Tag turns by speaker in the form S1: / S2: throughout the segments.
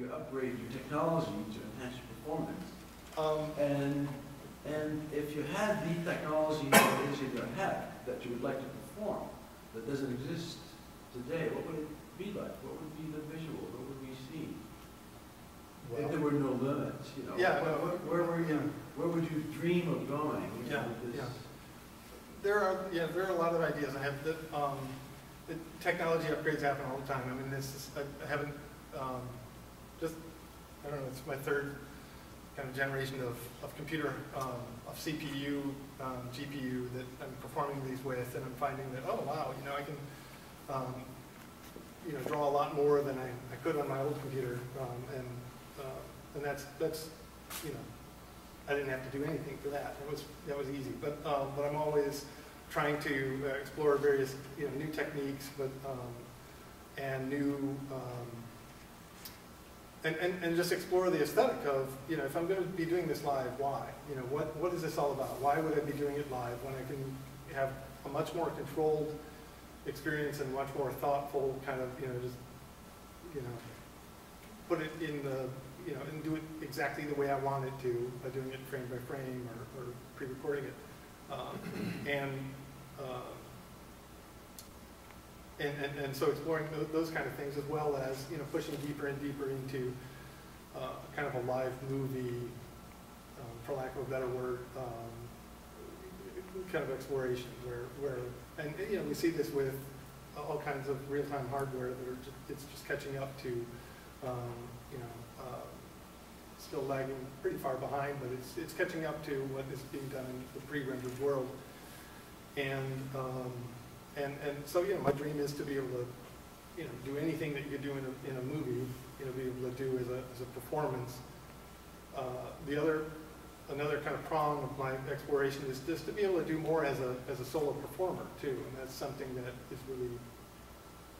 S1: you upgrade your technology to enhance your performance.
S2: Um,
S1: And, and if you had the technology that is in your head that you would like to perform, that doesn't exist today, what would it be like? What would be the visual? What would we see? If there were no limits, you know?
S2: Yeah,
S1: Where,
S2: no,
S1: where were
S2: yeah.
S1: you, where would you dream of going?
S2: Yeah,
S1: this?
S2: yeah. There are, yeah, there are a lot of ideas. I have, the, um, the technology upgrades happen all the time. I mean, this is, I I haven't, um, just, I don't know, it's my third kind of generation of, of computer, um, of CPU, um, GPU that I'm performing these with, and I'm finding that, oh, wow, you know, I can, um, you know, draw a lot more than I, I could on my old computer, um, and, uh, and that's, that's, you know, I didn't have to do anything for that. It was, that was easy. But, um, but I'm always trying to uh, explore various, you know, new techniques, but, um, and new, um, and, and, and just explore the aesthetic of, you know, if I'm going to be doing this live, why? You know, what, what is this all about? Why would I be doing it live when I can have a much more controlled experience and much more thoughtful kind of, you know, just, you know, put it in the, you know, and do it exactly the way I want it to, by doing it frame by frame or, or pre-recording it. Um, and, uh, and, and, and so exploring those, kind of things as well as, you know, pushing deeper and deeper into uh, kind of a live movie, um, for lack of a better word, um, kind of exploration where, where, and, you know, we see this with all kinds of real-time hardware that are just, it's just catching up to, um, you know, uh, still lagging pretty far behind, but it's, it's catching up to what is being done in the pre-rendered world. And, um, and, and so, you know, my dream is to be able to, you know, do anything that you could do in a, in a movie, you know, be able to do as a, as a performance. Uh, the other, another kind of prong of my exploration is just to be able to do more as a, as a solo performer too, and that's something that is really,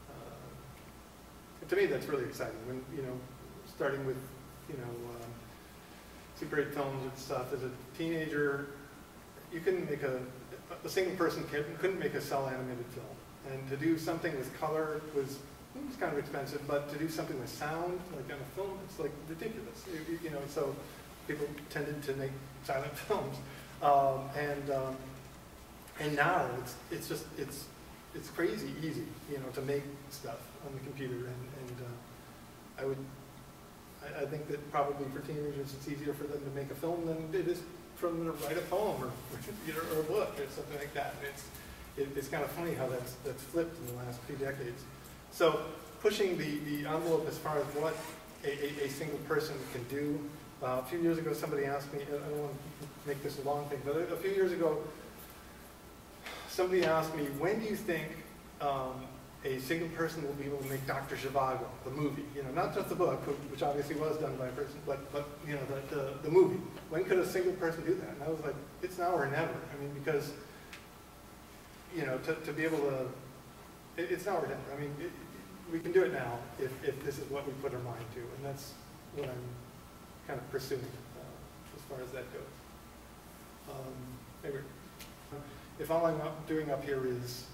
S2: uh, to me, that's really exciting. When, you know, starting with, you know, um, Super 8 films and stuff, as a teenager, you couldn't make a, a single person couldn't make a cell animated film. And to do something with color was, it was kind of expensive, but to do something with sound, like on a film, it's like ridiculous. You, you know, so people tended to make silent films. Um, and, um, and now it's, it's just, it's, it's crazy easy, you know, to make stuff on the computer. And, and uh, I would, I, I think that probably for teenagers, it's easier for them to make a film than it is them to write a poem or, you know, or a book or something like that. And it's, it, it's kind of funny how that's, that's flipped in the last few decades. So pushing the, the envelope as far as what a, a, a single person can do. Uh, a few years ago, somebody asked me, I don't want to make this a long thing, but a, a few years ago, somebody asked me, when do you think um, a single person will be able to make Dr. Zhivago, the movie? You know, not just the book, which obviously was done by a person, but, but you know, the, the, the movie. When could a single person do that? And I was like, it's now or never. I mean, because, you know, to, to be able to, it, it's now or never. I mean, it, we can do it now if, if this is what we put our mind to, and that's what I'm kind of pursuing uh, as far as that goes. Um, anyway, if all I'm doing up here is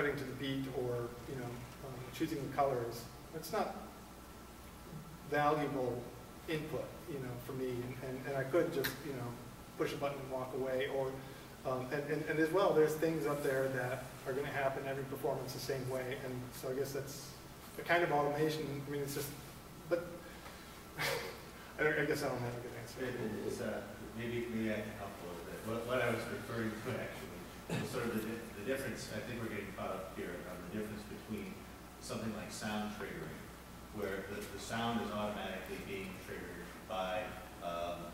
S2: cutting to the beat or, you know, um, choosing the colors, it's not valuable input, you know, for me. And, and, and I could just, you know, push a button and walk away. Or, um, and, and, and as well, there's things up there that are going to happen every performance the same way. And so I guess that's a kind of automation. I mean, it's just, but I, I guess I don't have a good answer.
S3: It it is, uh, maybe, maybe I can help a little bit. What, what I was referring to actually sort of the, the difference, I think we're getting caught up here on the difference between something like sound triggering, where the, the sound is automatically being triggered by, um,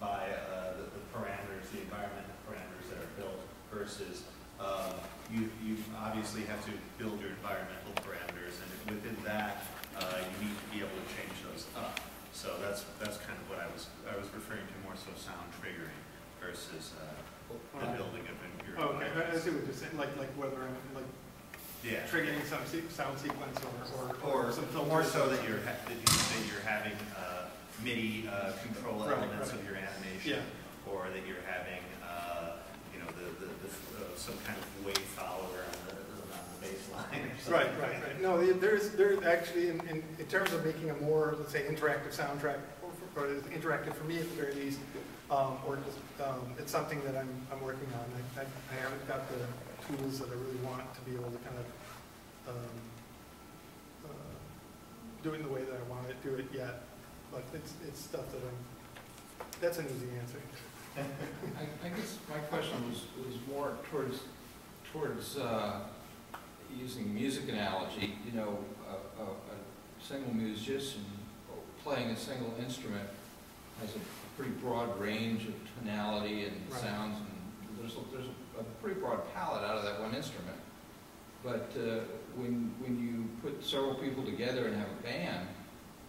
S3: by, uh, the, the parameters, the environmental parameters that are built versus, um, you, you obviously have to build your environmental parameters, and within that, uh, you need to be able to change those up. So that's, that's kind of what I was, I was referring to more so sound triggering versus, uh, the building of your.
S2: Oh, okay, I I see what you're saying, like, like whether I'm like
S3: Yeah.
S2: triggering some se- sound sequence or, or,
S3: Or
S2: or some filter.
S3: more so that you're, ha- that you- that you're having, uh, MIDI, uh, control
S2: Right,
S3: elements
S2: right.
S3: of your animation. Or that you're having, uh, you know, the, the, the, uh, some kind of wave follower on the, on the bass line or
S2: Right, right, right. No, the- there's, there's actually, in, in, in terms of making a more, let's say, interactive soundtrack, or, interactive for me at the very least, um, or just, um, it's something that I'm, I'm working on. I, I, I haven't got the tools that I really want to be able to kind of, um, uh, do it in the way that I want to do it yet, but it's, it's stuff that I'm, that's an easy answer.
S4: I, I guess my question was, was more towards, towards, uh, using music analogy, you know, a, a, a single musician playing a single instrument has a pretty broad range of tonality and
S2: Right.
S4: sounds, and there's, a- there's a, pretty broad palette out of that one instrument. But, uh, when, when you put several people together and have a band,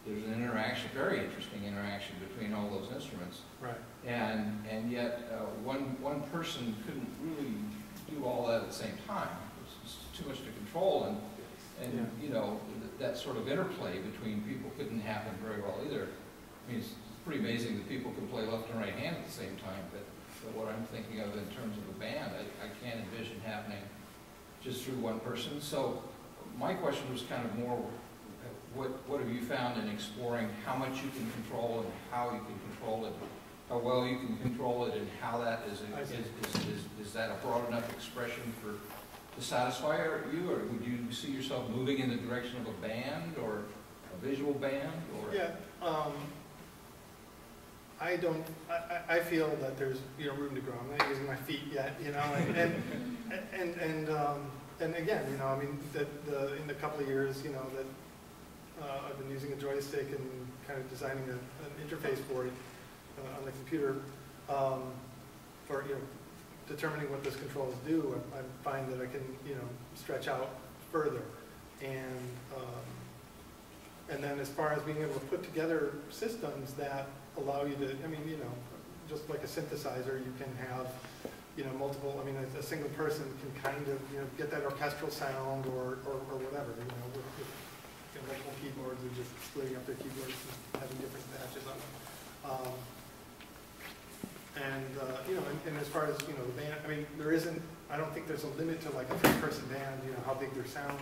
S4: there's an interaction, very interesting interaction between all those instruments.
S2: Right.
S4: And, and yet, uh, one, one person couldn't really do all that at the same time. It's too much to control, and, and,
S2: Yeah.
S4: you know, th- that sort of interplay between people couldn't happen very well either. I mean, it's pretty amazing that people can play left and right hand at the same time, but, but what I'm thinking of in terms of a band, I, I can't envision happening just through one person. So my question was kind of more, what, what have you found in exploring how much you can control and how you can control it? How well you can control it and how that is, is, is, is, is that a broad enough expression for, to satisfy you? Or would you see yourself moving in the direction of a band or a visual band or?
S2: Yeah, um, I don't, I, I, feel that there's, you know, room to grow. I'm not using my feet yet, you know, and, and, and, and, um, and again, you know, I mean, that, the, in a couple of years, you know, that, uh, I've been using a joystick and kind of designing a, an interface for it, uh, on the computer, um, for, you know, determining what those controls do, I, I find that I can, you know, stretch out further. And, um, and then as far as being able to put together systems that allow you to, I mean, you know, just like a synthesizer, you can have, you know, multiple, I mean, a, a single person can kind of, you know, get that orchestral sound or, or, or whatever, you know, with, with multiple keyboards or just splitting up their keyboards and having different patches on them. Um, and, uh, you know, and, and as far as, you know, the band, I mean, there isn't, I don't think there's a limit to like a three-person band, you know, how big their sound,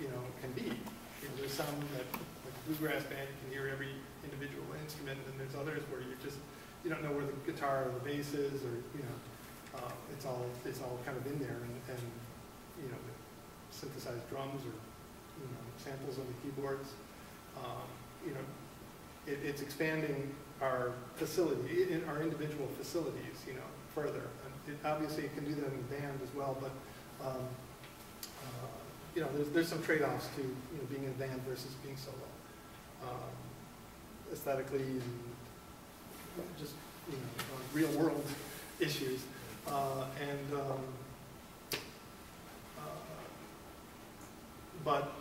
S2: you know, can be. You know, there's some that, like bluegrass band, you can hear every individual instrument, and then there's others where you just, you don't know where the guitar or the bass is, or, you know, uh, it's all, it's all kind of in there, and, and, you know, synthesized drums or, you know, samples on the keyboards. Um, You know, it, it's expanding our facility, in our individual facilities, you know, further. It, obviously, it can do that in the band as well, but, um, uh, you know, there's, there's some trade-offs to, you know, being in a band versus being solo. Um, Aesthetically and just, you know, uh, real-world issues. Uh, and, um, uh, but,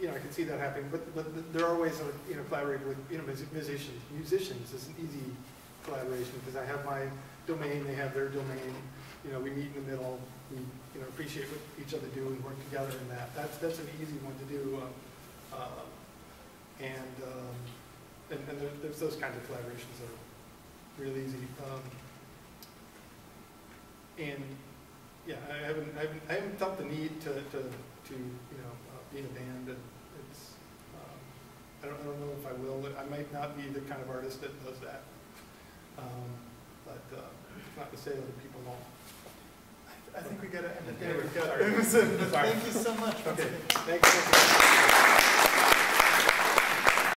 S2: you know, I can see that happening, but, but there are ways of, you know, collaborating with, you know, musicians. Musicians is an easy collaboration, because I have my domain, they have their domain, you know, we meet in the middle, we, you know, appreciate what each other do and work together in that. That's, that's an easy one to do. um, uh, And, um, and, and there- there's those kinds of collaborations that are real easy. Um, And, yeah, I haven't, I haven't, I haven't felt the need to, to, to, you know, uh, be a band, and it's, um, I don't, I don't know if I will, I might not be the kind of artist that does that. Um, But, uh, it's not to say other people won't.
S5: I think we gotta end it there.
S2: we
S5: We've got-. Thank you so much.
S2: Okay,
S5: again.
S2: thanks.